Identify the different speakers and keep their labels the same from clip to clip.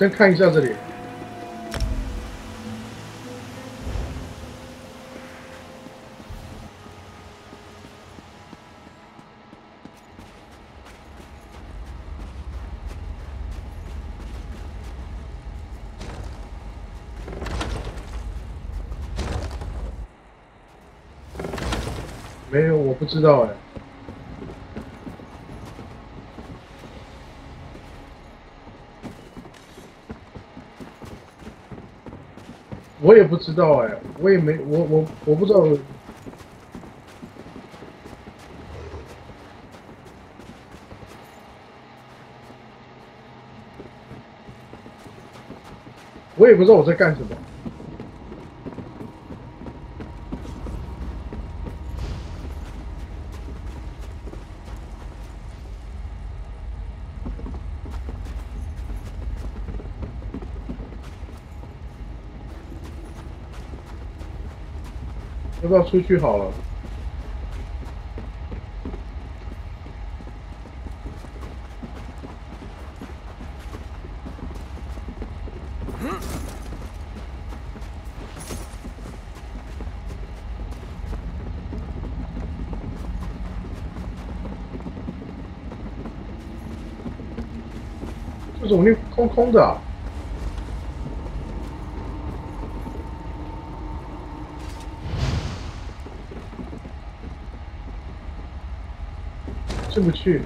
Speaker 1: 先看一下这里。没有，我不知道哎。我也不知道哎，我也没我我我不知道。我也不知道我在干什么。出去好了？这怎么空空的？不去。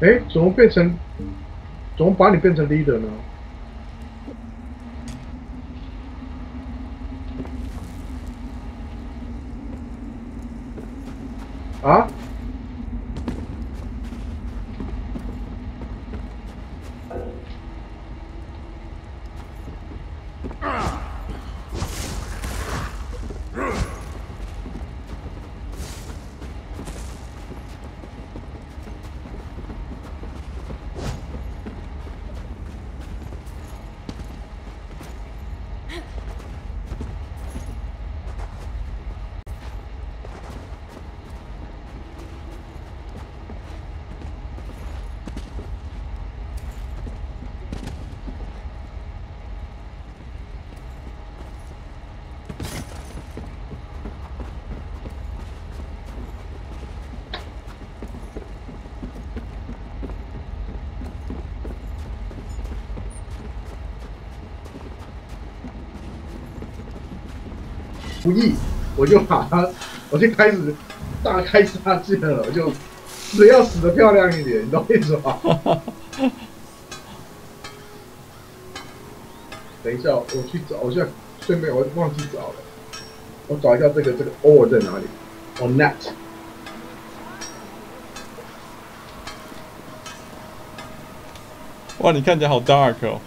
Speaker 1: 哎，怎么变成？怎么把你变成 leader 呢？啊？不易，我就把他，我就开始大开杀戒了，我就死要死的漂亮一点，你懂我意思吧？等一下，我去找，我现在顺便我忘记找了，我找一下这个这个 or 在哪里？on net。
Speaker 2: 哇，你看起来好 dark 哦。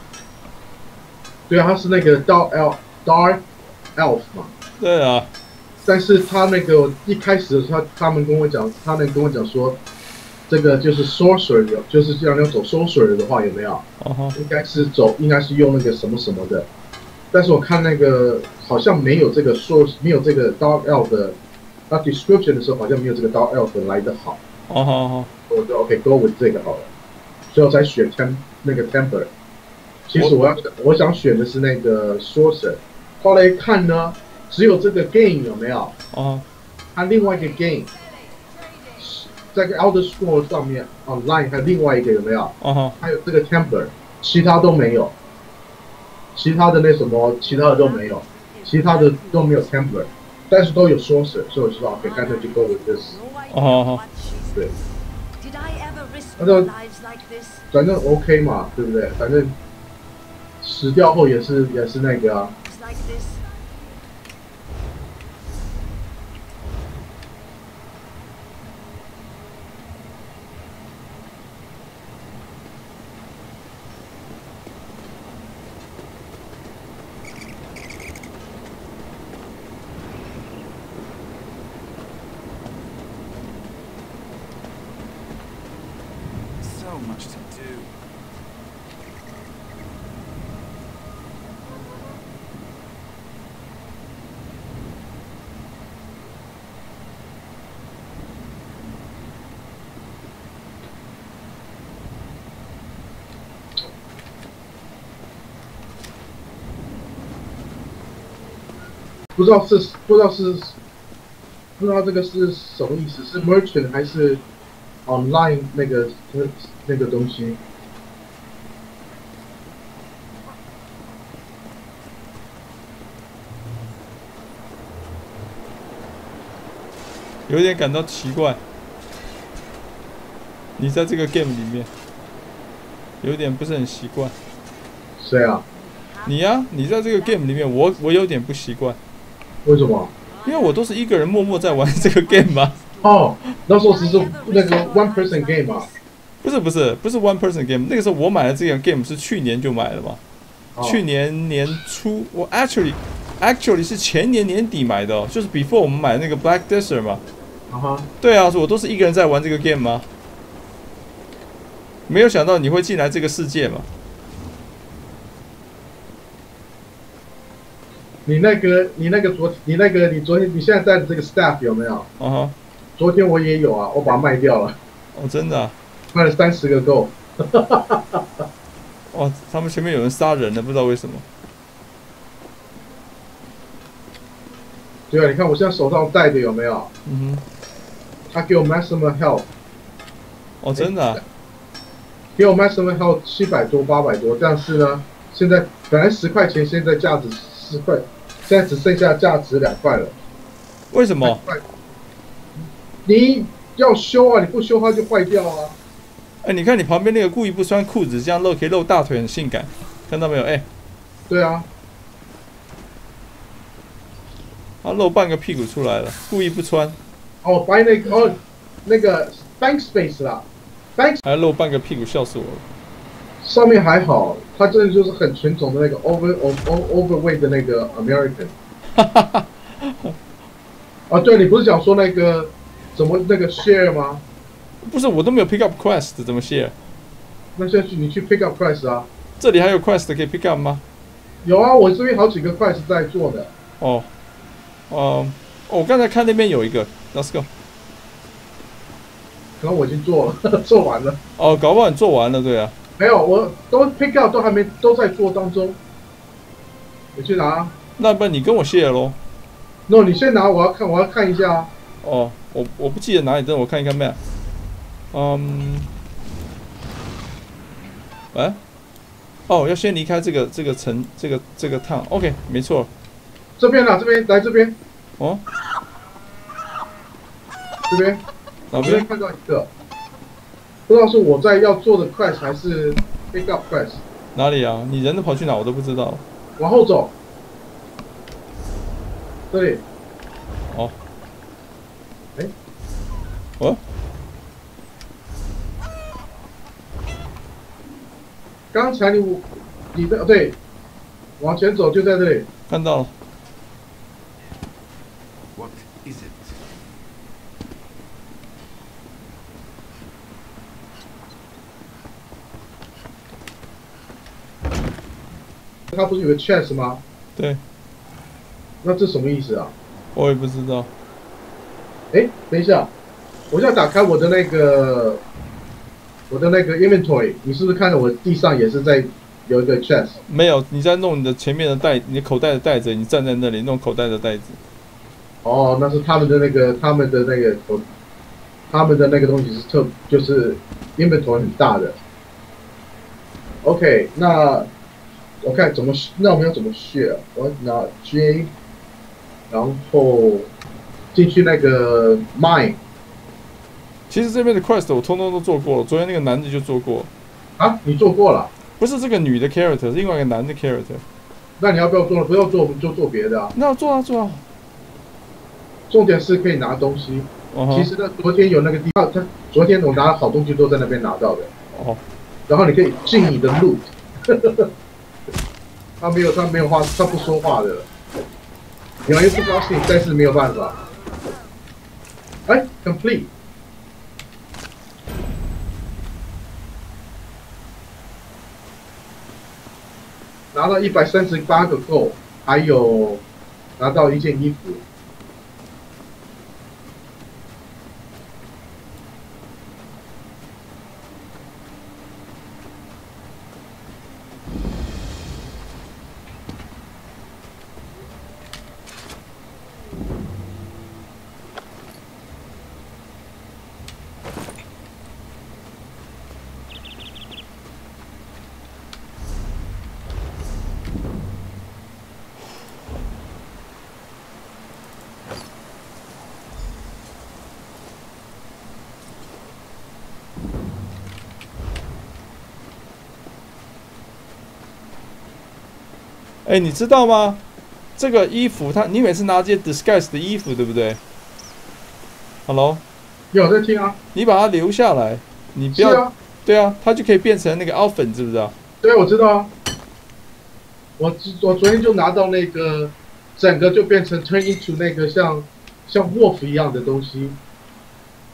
Speaker 1: 对啊，他是那个 dark elf dark elf 嘛。
Speaker 2: 对啊，
Speaker 1: 但是他那个一开始的时候，他他们跟我讲，他们跟我讲说，这个就是 sorcerer，就是这样要走 sorcerer 的话有没有？
Speaker 2: 哦
Speaker 1: 应该是走，应该是用那个什么什么的。但是我看那个好像没有这个 source，没有这个 dark elf 的，那 description 的时候好像没有这个 dark elf 来的好。
Speaker 2: 哦好好，
Speaker 1: 我就 OK go with 这个好了，所以我才选 tem 那个 temper。其实我要我想选的是那个 sorcerer，后来一看呢。只有这个 game 有没有？
Speaker 2: 哦，
Speaker 1: 它另外一个 game，在个 Elder Scroll 上面 online 还有另外一个有没有？
Speaker 2: 哦
Speaker 1: 还有这个 Templar，其他都没有，其他的那什么，其他的都没有，其他的都没有 Templar，但是都有 Sorcerer，所以我知道，OK，干脆就 go with this。
Speaker 2: 哦，
Speaker 1: 对。那就反正 OK 嘛，对不对？反正死掉后也是也是那个啊。
Speaker 3: Much to do.
Speaker 1: 不知道是不知道是不知道这个是什么意思，是 merchant? 还是 online? 那个那那个东西？
Speaker 2: 有点感到奇怪。你在这个 game 里面，有点不是很习惯。
Speaker 1: 谁啊？
Speaker 2: 你呀、你在这个 game 里面，我我有点不习惯，
Speaker 1: 为什么？
Speaker 2: 因为我都是一个人默默在玩这个 game 嘛。
Speaker 1: 哦，那时候只是那个 one person game 啊。
Speaker 2: 不是不是不是 one person game，那个时候我买的这个 game 是去年就买了嘛。
Speaker 1: 哦
Speaker 2: 去年年初，我 actually actually 是前年年底买的、哦，就是 before 我们买那个 Black Desert 嘛。
Speaker 1: 啊哈，
Speaker 2: 对啊，我都是一个人在玩这个 game 吗？没有想到你会进来这个世界嘛？
Speaker 1: 你那个你那个昨你那个你昨天你现在带的这个 staff 有没有？
Speaker 2: 啊哈，
Speaker 1: 昨天我也有啊，我把它卖掉了，
Speaker 2: 哦，真的、啊，
Speaker 1: 卖了三十个够。
Speaker 2: 哦，他们前面有人杀人了，不知道为什么。
Speaker 1: 对啊，你看我现在手上戴的有没有？
Speaker 2: 嗯
Speaker 1: 他给我 maximum health，
Speaker 2: 哦，真的、啊，
Speaker 1: 给我 maximum health 七百多八百多，但是呢，现在本来十块钱，现在价值十块，现在只剩下价值两块了。
Speaker 2: 为什么？
Speaker 1: 你要修啊，你不修它就坏掉啊。
Speaker 2: 哎，你看你旁边那个故意不穿裤子，这样露可以露大腿，很性感，看到没有？哎，
Speaker 1: 对啊，
Speaker 2: 他露半个屁股出来了，故意不穿，
Speaker 1: 哦，白那个哦，那个 bank space 啦，bank
Speaker 2: 还露半个屁股，笑死我了。
Speaker 1: 上面还好，他真的就是很纯种的那个 over over overweight 的那个 American。哈哈哈啊，对，你不是想说那个什么那个 share 吗？
Speaker 2: 不是，我都没有 pick up quest，怎么 share？
Speaker 1: 那现在去你去 pick up quest 啊？
Speaker 2: 这里还有 quest 可以 pick up 吗？
Speaker 1: 有啊，我这边好几个 quest 在做的。
Speaker 2: 哦，嗯、哦，我刚才看那边有一个，Let's go。
Speaker 1: 可能我已经做了，做完了。
Speaker 2: 哦，搞不好你做完了，对啊。
Speaker 1: 没有，我都 pick up 都还没都在做当中。你去拿。
Speaker 2: 那不然你跟我 share 咯。
Speaker 1: no，你先拿，我要看，我要看一下啊。
Speaker 2: 哦，我我不记得哪里，等我看一看 map。嗯，喂，哦，要先离开这个这个城这个这个 town。OK，没错。
Speaker 1: 这边啊，这边来这边，
Speaker 2: 哦，
Speaker 1: 这边，这边？看到一个，不知道是我在要做的 quest 还是 pick up quest。
Speaker 2: 哪里啊？你人都跑去哪？我都不知道。
Speaker 1: 往后走，这里。
Speaker 2: 哦。
Speaker 1: 哎。
Speaker 2: 哦。
Speaker 1: 刚才你你的对，往前走就在这里。
Speaker 2: 看到了。
Speaker 3: What is it?
Speaker 1: 他不是有个 chest 吗？
Speaker 2: 对，
Speaker 1: 那这什么意思啊？
Speaker 2: 我也不知道。
Speaker 1: 哎，等一下，我要打开我的那个我的那个 inventory，你是不是看到我地上也是在有一个 chest？
Speaker 2: 没有，你在弄你的前面的袋，你口袋的袋子，你站在那里弄口袋的袋子。
Speaker 1: 哦，那是他们的那个他们的那个我他们的那个东西是特就是 inventory 很大的。OK，那我看怎么那我们要怎么 share？我拿 J，然后进去那个 mine
Speaker 2: 其实这边的 quest 我通通都做过了，昨天那个男的就做过，
Speaker 1: 啊，你做过了，
Speaker 2: 不是这个女的 character，是另外一个男的 character。
Speaker 1: 那你要不要做了？不要做，我们就做别的啊。
Speaker 2: 那做啊做啊。
Speaker 1: 重点是可以拿东西。其实呢，昨天有那个地方，他昨天我拿了好东西都在那边拿到的。
Speaker 2: 哦，
Speaker 1: 然后你可以进你的 loot。他没有，他没有话，他不说话的。有人不高兴，但是没有办法。哎，complete。拿到一百三十八个够还有拿到一件衣服。
Speaker 2: 哎，你知道吗？这个衣服，它你每次拿这些 disguise 的衣服，对不对？Hello，
Speaker 1: 有在听啊？
Speaker 2: 你把它留下来，你不要，对啊，它就可以变成那个 outfit，知不知道？
Speaker 1: 对，我知道啊。我我昨天就拿到那个，整个就变成 turn into 那个像像 wolf 一样的东西。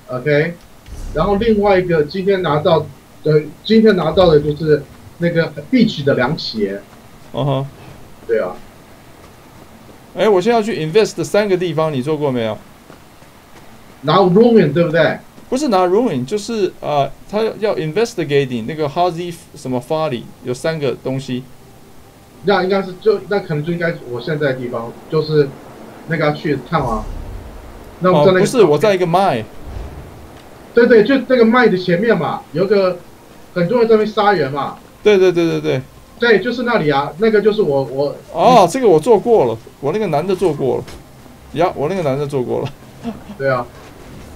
Speaker 1: OK，然后另外一个今天拿到的，今天拿到的就是那个 beach 的凉鞋。
Speaker 2: 嗯哼。
Speaker 1: 对啊，
Speaker 2: 哎，我现在要去 invest 的三个地方，你做过没有？
Speaker 1: 拿 ruin 对不对？
Speaker 2: 不是拿 ruin，就是呃，他要 investigating 那个 hazy 什么 folly 有三个东西。
Speaker 1: 那应该是就那可能就应该我现在的地方就是那个要去看啊。那我在那
Speaker 2: 不是我在一个麦。
Speaker 1: 对对，就那个麦的前面嘛，有个很多人在那边杀人嘛。
Speaker 2: 对对对对对。
Speaker 1: 对，就是那里啊，那个就是我我
Speaker 2: 哦，这个我做过了，我那个男的做过了，呀，我那个男的做过了，
Speaker 1: 对啊，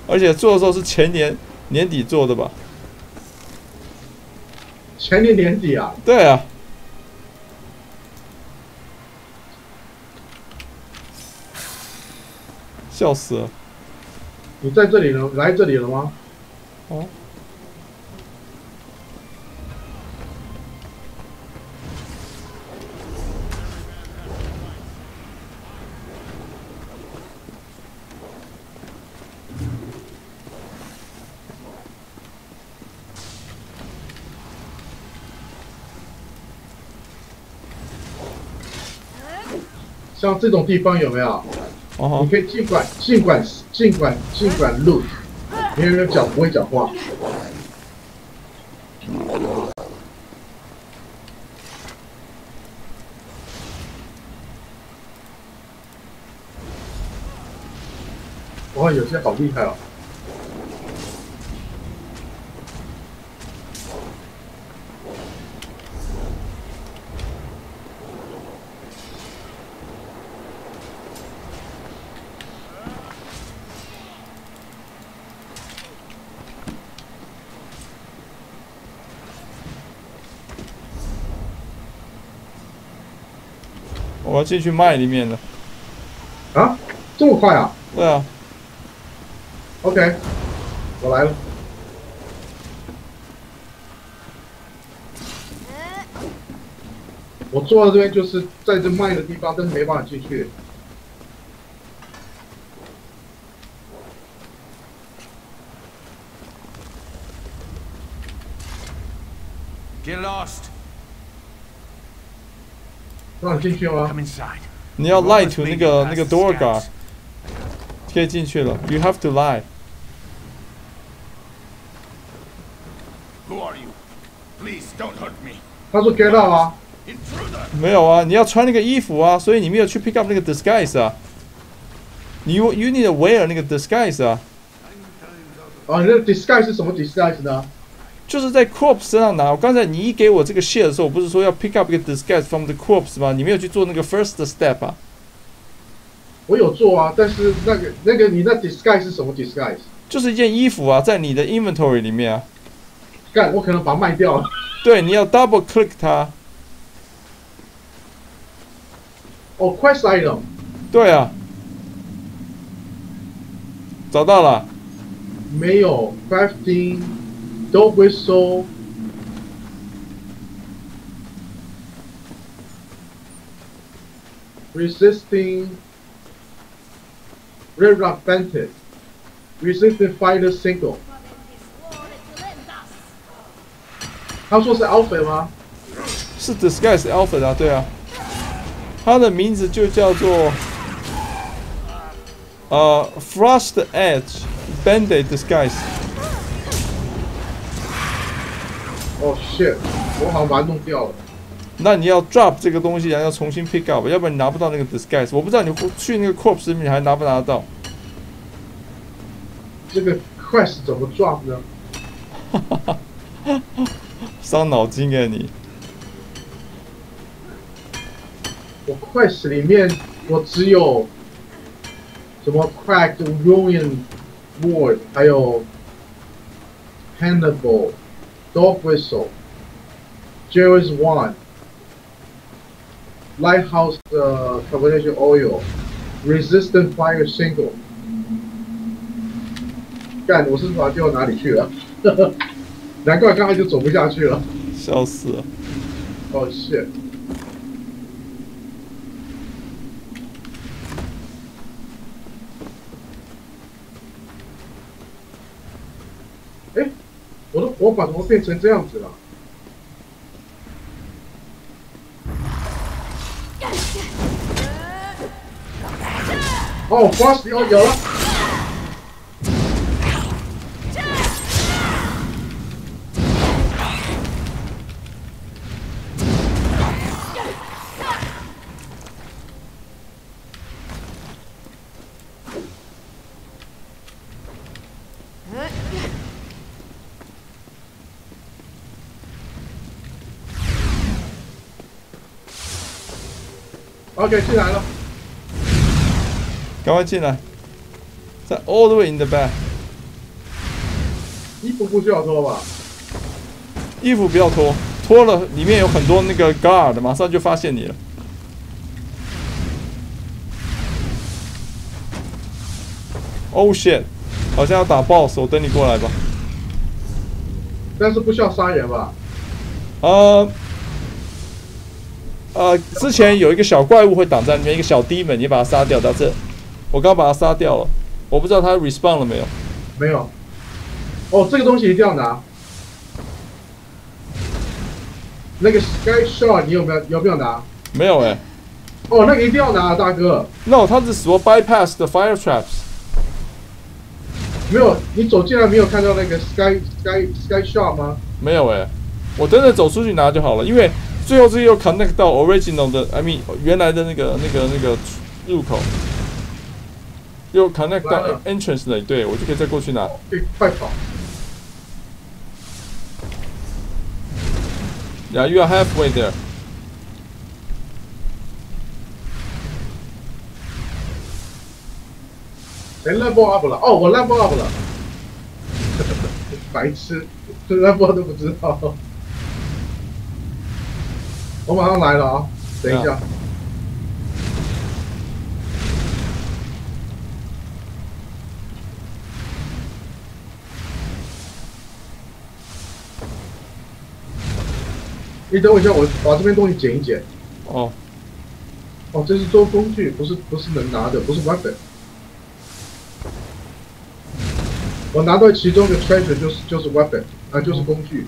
Speaker 2: 而且做的时候是前年年底做的吧？
Speaker 1: 前年年底啊？
Speaker 2: 对啊，笑死了！
Speaker 1: 你在这里了？来这里了吗？哦。像这种地方有没有？哦，你可以尽管尽管尽管尽管录，没有人讲不会讲话。哇，有些好厉害哦！
Speaker 2: 要进去麦里面了。
Speaker 1: 啊，这么快啊？
Speaker 2: 对啊。
Speaker 1: OK，我来了。我坐在这边就是在这麦的地方，但是没办法进去。
Speaker 2: Get lost.
Speaker 1: 让你进去吗？
Speaker 2: 你要 lie to 那个那个 door guard，可以进去了。You have to lie。
Speaker 1: 他说 get out 啊。
Speaker 2: 没有啊，你要穿那个衣服啊，所以你没有去 pick up 那个 disguise 啊。你 you need to wear 那个 disguise 啊。
Speaker 1: 啊，你那 disguise 是什么 disguise 呢？
Speaker 2: 就是在 corpse 身上拿。我刚才你一给我这个 share 的时候，我不是说要 pick up 一个 disguise from the corpse 吗？你没有去做那个 first step 啊？
Speaker 1: 我有做啊，但是那个那个你那 disguise 是什么 disguise？
Speaker 2: 就是一件衣服啊，在你的 inventory 里面啊。
Speaker 1: 干，我可能把它卖掉了。
Speaker 2: 对，你要 double click 它。
Speaker 1: 哦，quest item。
Speaker 2: 对啊。找到了。
Speaker 1: 没有，crafting。Dog whistle. Resisting Red Rock Bandit. Resisting Fighter Single. 他说是 Alpha 吗？
Speaker 2: 是 Disguise Alpha 啊，对啊，它的名字就叫做呃 Frost Edge Bandit Disguise。
Speaker 1: 哦 shit，我好像把它弄掉了。
Speaker 2: 那你要 drop 这个东西，然后要重新 pick up，要不然你拿不到那个 disguise。我不知道你去那个 corpse 里面，你还拿不拿得到？
Speaker 1: 这个 quest 怎么 drop 呢？
Speaker 2: 哈哈哈，伤脑筋啊你！
Speaker 1: 我 quest 里面我只有什么 cracked ruin ward，还有 Hannibal dog whistle。Jerry's One, Lighthouse uh, combination oil, resistant fire single。干，我是不是把它丢到哪里去了？难怪刚才就走不下去了。
Speaker 2: 笑死了。
Speaker 1: 哦、oh, 我把怎么变成这样子了？哦，frost 哦有了。OK，进来了。
Speaker 2: 赶快进来，在 all the way in the back。
Speaker 1: 衣服不需要脱吧？
Speaker 2: 衣服不要脱，脱了里面有很多那个 guard，马上就发现你了。Oh shit！好像要打 boss，我等你过来吧。
Speaker 1: 但是不需要杀人吧？
Speaker 2: 呃，呃，之前有一个小怪物会挡在里面，一个小 demon，你把它杀掉到这。我刚把它杀掉了，我不知道它 respond 了没有。
Speaker 1: 没有。哦，这个东西一定要拿。那个 sky shot 你有没有有没有拿？
Speaker 2: 没有哎。
Speaker 1: 哦，那个一定要拿，大哥。
Speaker 2: No，它是说 bypass the fire traps。
Speaker 1: 没有，你走进来没有看到那个 sky sky sky shot 吗？
Speaker 2: 没有哎，我等等走出去拿就好了，因为最后这又 connect 到 original 的，I mean 原来的那个那个那个入口。又 connect 到 entrance 那里，对我就可以再过去拿。
Speaker 1: 对，快跑
Speaker 2: ！Yeah, you are halfway there.
Speaker 1: 谁 level up 了？哦，我 level up 了。白痴，这 level 都不知道。我马上来了啊！等一下。你等我一下，我把这边东西捡一捡。
Speaker 2: 哦，
Speaker 1: 哦，这是做工具，不是不是能拿的，不是 weapon。我拿到其中的 treasure 就是就是 weapon，啊，就是工具。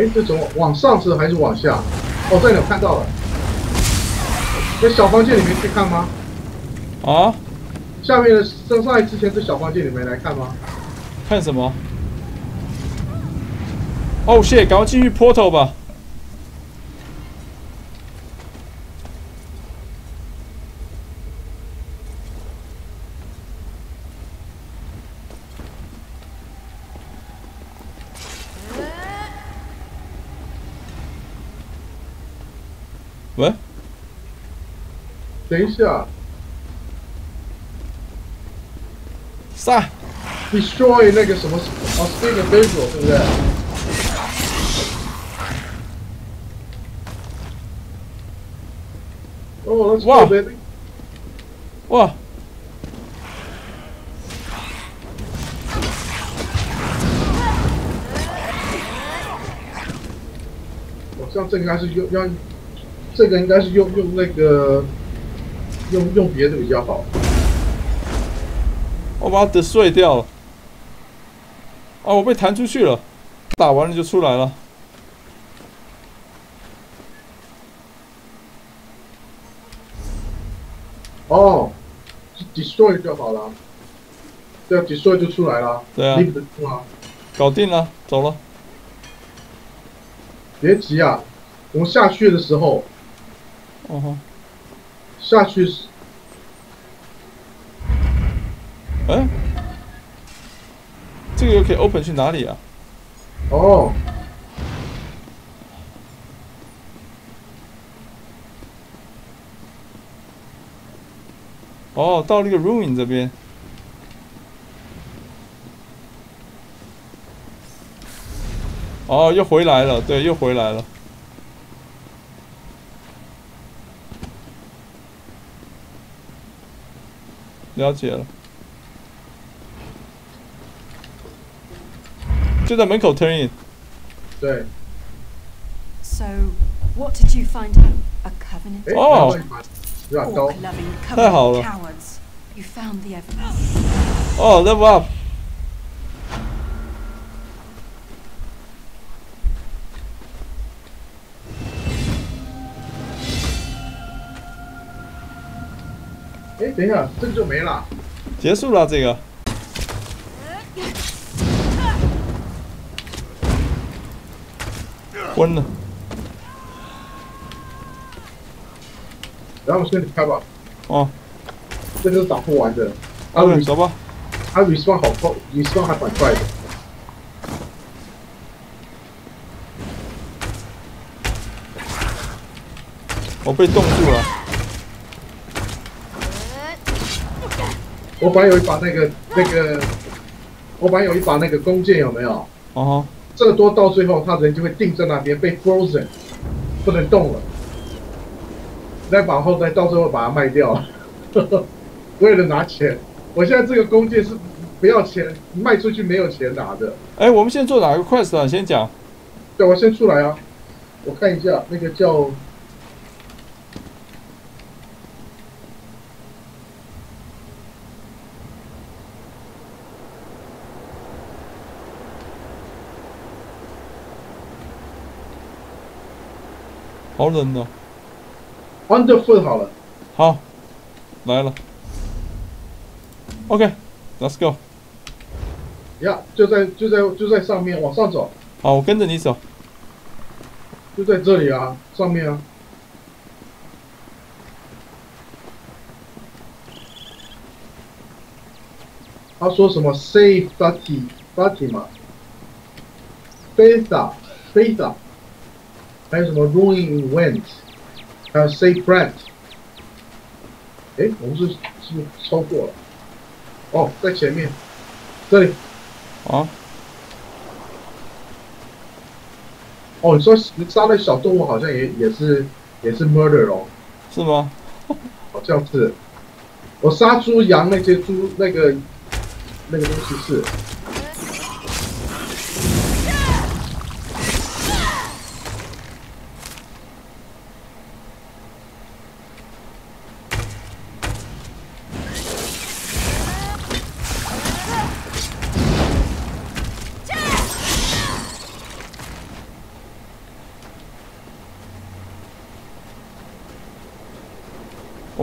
Speaker 1: 哎，这怎么往上是还是往下？哦，这里我看到了，在小房间里面去看吗？
Speaker 2: 啊？
Speaker 1: 下面的上上来之前，这小房间里面来看吗？
Speaker 2: 看什么？哦，谢，赶快进去 portal 吧。喂？
Speaker 1: 等一下。
Speaker 2: 杀！
Speaker 1: Destroy 那个什么 Austin Visual，对不对？哦，Let's go, baby！
Speaker 2: 哇！
Speaker 1: 我 像这个应该是用要， 这个应该是用用那个用用别的比较好。
Speaker 2: 我把它碎掉了。啊，我被弹出去了，打完了就出来了。
Speaker 1: 哦，destroy 就好了。对啊，destroy 就出来了。
Speaker 2: 对啊，搞定了，走了。
Speaker 1: 别急啊，我们下去的时候，
Speaker 2: 哦吼，
Speaker 1: 下去是，
Speaker 2: 哎，这个又可以 open 去哪里啊？
Speaker 1: 哦，
Speaker 2: 哦，到那个 ruin 这边。哦，又回来了，对，又回来了。了解了，就在门口 turn in。
Speaker 1: 对。
Speaker 3: So, what did you find out? A covenant?
Speaker 2: 哦，太好了。
Speaker 3: You found the evidence.
Speaker 2: 哦，level up。
Speaker 1: 哎，等一下，这个就没了，
Speaker 2: 结束了这个。昏了。
Speaker 1: 然后我先你开吧。
Speaker 2: 哦。
Speaker 1: 这就是打不完的。
Speaker 2: OK，走吧。
Speaker 1: 他 respawn 好快，respawn 还蛮快的。
Speaker 2: 我被冻住了。
Speaker 1: 我本来有一把那个那个，我本来有一把那个弓箭，有没有？
Speaker 2: 哦。
Speaker 1: 这个多到最后，他人就会定在那边被 frozen，不能动了。再把后再到最后把它卖掉，为了拿钱。我现在这个弓箭是不要钱，卖出去没有钱拿的。
Speaker 2: 哎，我们现在做哪个 quest 啊？先讲。
Speaker 1: 对，我先出来啊，我看一下那个叫。
Speaker 2: 好冷哦
Speaker 1: ！Underfoot 好了，
Speaker 2: 好，来了。OK，Let's go。
Speaker 1: 呀，就在就在就在上面，往上走。
Speaker 2: 好，我跟着你走。
Speaker 1: 就在这里啊，上面啊。他说什么？Save Fatima，Fatima，贝塔，贝塔。还有什么 ruin went，还有 save brand。哎，我们是是不是超过了？哦，在前面，这里。
Speaker 2: 啊。
Speaker 1: 哦，你说你杀了小动物好像也也是也是 murder 哦？
Speaker 2: 是吗？
Speaker 1: 好像是。我杀猪羊那些猪那个那个东西是。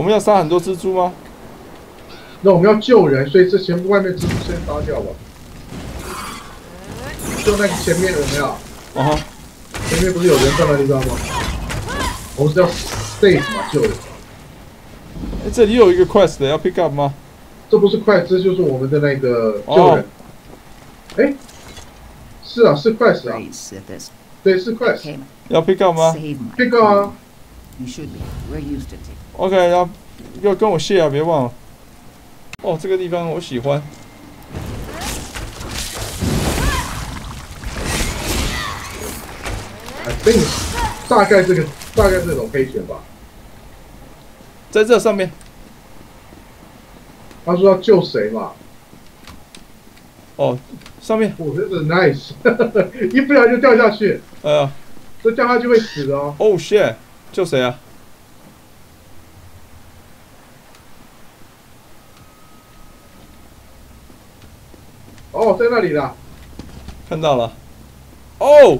Speaker 2: 们要杀很多蜘蛛吗？
Speaker 1: 那我们要救人，所以这全部外面蜘蛛先杀掉吧。就那个前面有没有？
Speaker 2: 啊
Speaker 1: 前面不是有人在那地方吗？我们是要 save 嘛，救人。
Speaker 2: 哎，这里有一个 quest 要 pick up 吗？
Speaker 1: 这不是快，这就是我们的那个救人。哎，是啊，是 quest 啊。对，是 quest。
Speaker 2: 要 pick up 吗
Speaker 1: ？pick up 啊。
Speaker 2: OK，要要跟我谢啊，别忘了。哦，这个地方我喜欢。
Speaker 1: I think 大概这个大概这种可以选吧。
Speaker 2: 在这上面。
Speaker 1: 他说要救谁嘛？
Speaker 2: 哦，上面。
Speaker 1: 我觉得 nice，一不小心就掉下去。
Speaker 2: 呃。
Speaker 1: 这掉下去会死的哦。
Speaker 2: Oh shit！救谁啊？
Speaker 1: 哦，在那里的。
Speaker 2: 看到了。哦，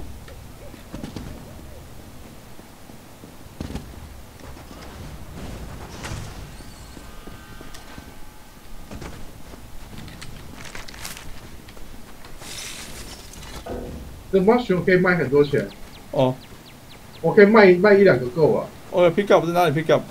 Speaker 1: 这 mushroom 可以卖很多钱，
Speaker 2: 哦
Speaker 1: 我可以卖卖一两个够啊。
Speaker 2: ，OK，pick up 在哪里？pick up？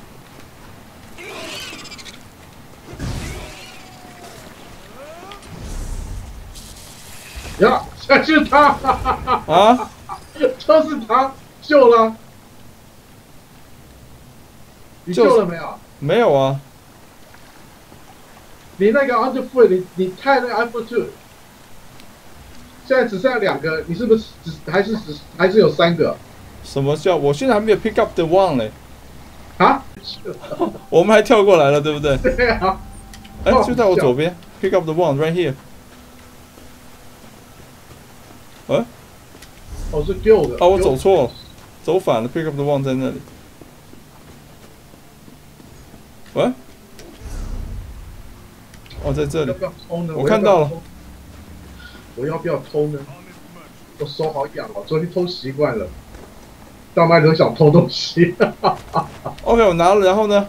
Speaker 1: 呀，这是他，哈哈哈哈
Speaker 2: 啊？
Speaker 1: 就是他救了。你
Speaker 2: 救
Speaker 1: 救了没有？
Speaker 2: 没有啊。
Speaker 1: 你那个 underfoot，你你看那个 underfoot two，现在只剩下两个，你是不是只还是只还是有三个
Speaker 2: 什么叫？我现在还没有 pick up the one 嘞。
Speaker 1: 啊？
Speaker 2: 我们还跳过来了，对不对？
Speaker 1: 对啊，
Speaker 2: 哎、
Speaker 1: 哦
Speaker 2: 就在我左边，pick up the one right here。哎、
Speaker 1: 我是救的。
Speaker 2: 啊，我走错了，走反了，pick up the one 在那里。喂？哦，在这里
Speaker 1: 要。不要偷呢？
Speaker 2: 我看到了
Speaker 1: 我要不要偷呢？我手好痒哦，昨天偷习惯了，到哪里都想偷东西。
Speaker 2: OK，我拿了，然后呢？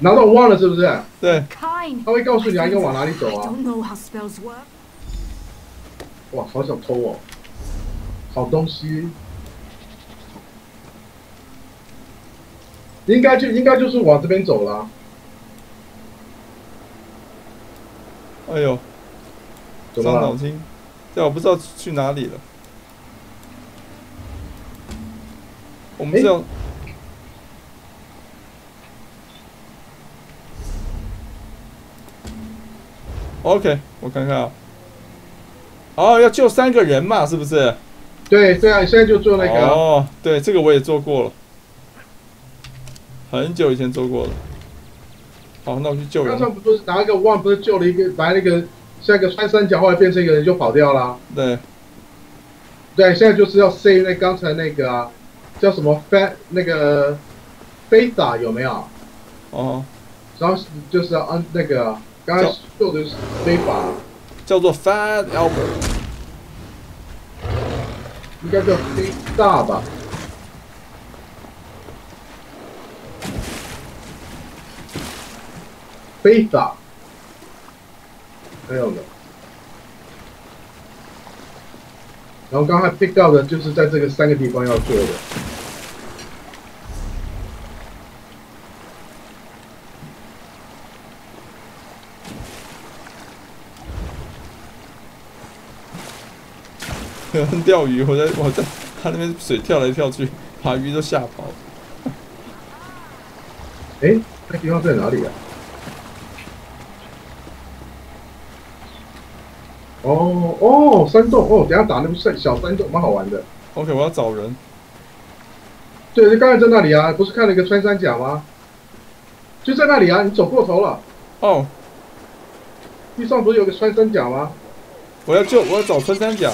Speaker 1: 拿到我忘了是不是？
Speaker 2: 对，
Speaker 1: 他会告诉你要应该往哪里
Speaker 3: I
Speaker 1: 走啊。哇，好想偷哦，好东西。应该就应该就是往这边走了啊。
Speaker 2: 哎呦？伤脑筋。对，我不知道去哪里了。我们是要、OK，我看看啊。哦，要救三个人嘛，是不是？
Speaker 1: 对对啊，你现在就做那个啊。
Speaker 2: 哦，对，这个我也做过了，很久以前做过了。好，那我去救人。
Speaker 1: 刚才不是拿一个忘，不是救了一个，把那个像一个穿山甲，后来变成一个人就跑掉了。
Speaker 2: 对，
Speaker 1: 对，现在就是要 save 那刚才那个啊，叫什么 fa 那个飞打有没有？
Speaker 2: 哦，
Speaker 1: 然后就是要按那个啊刚才
Speaker 2: 叫
Speaker 1: 救的是飞法，
Speaker 2: 叫做 Fat Albert。
Speaker 1: 应该叫飞大吧？飞大，没有了。然后刚才 pick 到的就是在这个三个地方要做的。
Speaker 2: 钓鱼，我在我在他那边水跳来跳去，把鱼都吓跑。
Speaker 1: 哎，那地方在哪里啊？哦哦，山洞哦，等下打那个小小山洞，蛮好玩的。
Speaker 2: OK，我要找人。
Speaker 1: 对，就刚才在那里啊，不是看了一个穿山甲吗？就在那里啊，你走过头了，
Speaker 2: 哦，
Speaker 1: 地上不是有个穿山甲吗？
Speaker 2: 我要救，我要找穿山甲。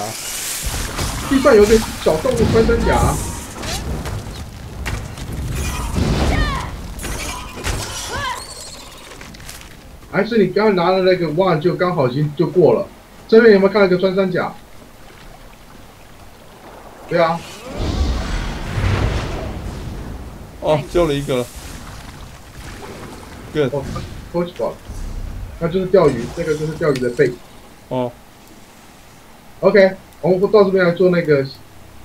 Speaker 1: 地上有点小动物穿山甲啊。还是你刚刚拿的那个万就刚好已经就过了。这边有没有看到一个穿山甲？对啊，
Speaker 2: 哦，救了一个了。Good。
Speaker 1: 哦，coach ball，那就是钓鱼，这个就是钓鱼的背。
Speaker 2: 哦
Speaker 1: ，OK，我们到这边来做那个，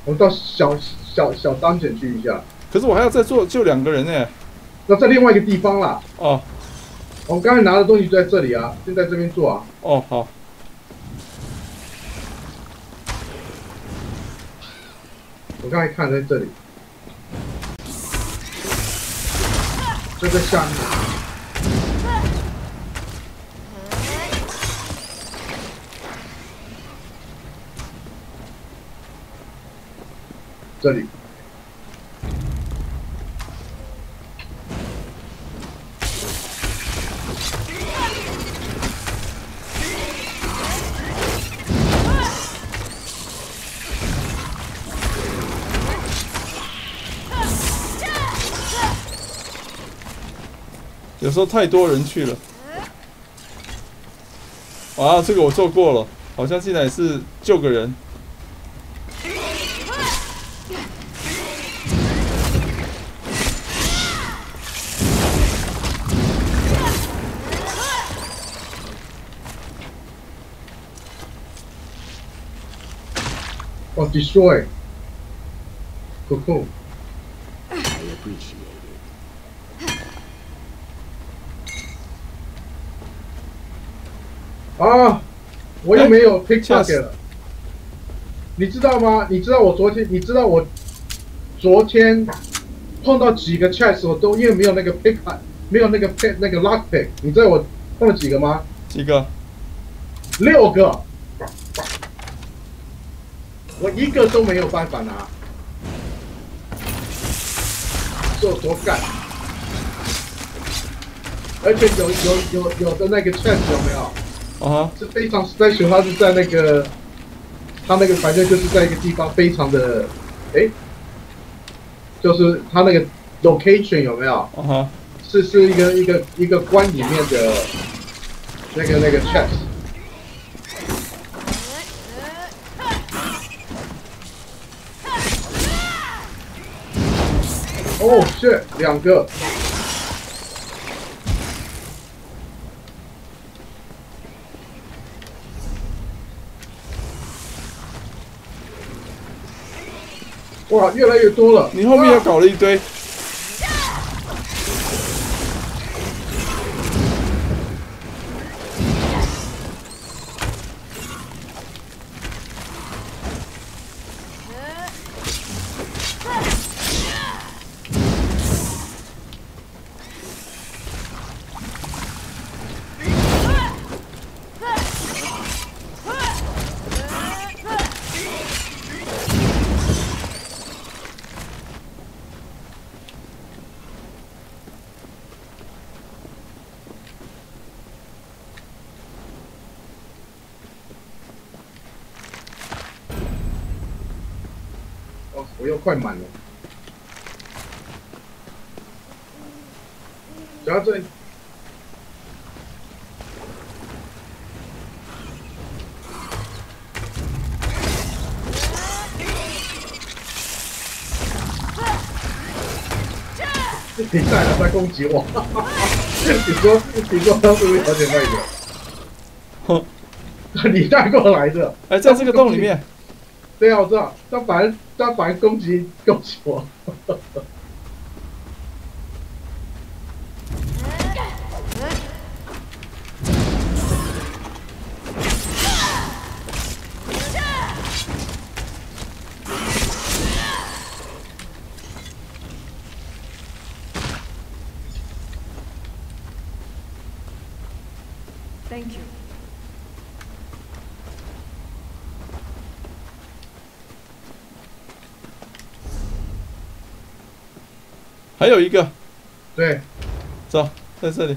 Speaker 1: 我们到小小小单选去一下。
Speaker 2: 可是我还要再做就两个人呢。
Speaker 1: 那在另外一个地方啦，
Speaker 2: 哦
Speaker 1: 我们刚才拿的东西就在这里啊，就在这边做啊。
Speaker 2: 哦，好。
Speaker 1: 我刚才看在这里，就在下面。这里
Speaker 2: 有时候太多人去了。哇，这个我做过了，好像进来是救个人。
Speaker 1: 哦，destroy。cool cool。
Speaker 4: I appreciate it.
Speaker 1: 啊，我又没有 pickpocket 了。你知道吗？你知道我昨天，你知道我昨天碰到几个 chest，我都因为没有那个 pick，没有那个 pick 那个 lock pick，你知道我碰了几个吗？
Speaker 2: 几个？
Speaker 1: 六个，我一个都没有办法拿，这有多干？而且有有有有的那个 chest 有没有？
Speaker 2: 啊哈，
Speaker 1: 是非常 special，他是在那个，他那个反正就是在一个地方非常的，哎，就是他那个 location 有没有？
Speaker 2: 啊哈，
Speaker 1: 是是一个一个一个关里面的那个那个 chest。哦，是两个。哇，越来越多了。
Speaker 2: 你后面又搞了一堆。
Speaker 1: 快满了。然后这里你带了在攻击我，你说你说他是不是有点那个？
Speaker 2: 哼，
Speaker 1: 你带过来的？
Speaker 2: 哎，在这个洞里面，
Speaker 1: 对啊，我知道，他反而他反而攻击攻击我。对，
Speaker 2: 走，在这里。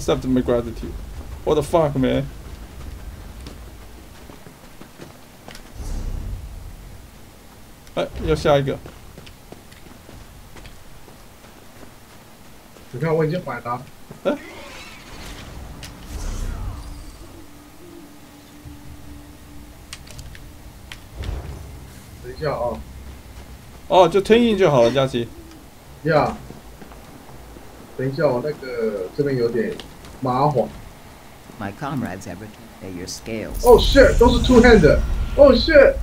Speaker 5: Accept my gratitude.
Speaker 2: What the fuck, man? 哎，要下一个。
Speaker 1: 你看我已经反了。
Speaker 2: 哎
Speaker 1: 等一下啊，
Speaker 2: 哦，就吞印就好了，佳琪。
Speaker 1: 呀，等一下，我那个这边有点
Speaker 4: My comrades have returned your scales.
Speaker 1: Oh shit, those are two-handed. Oh shit.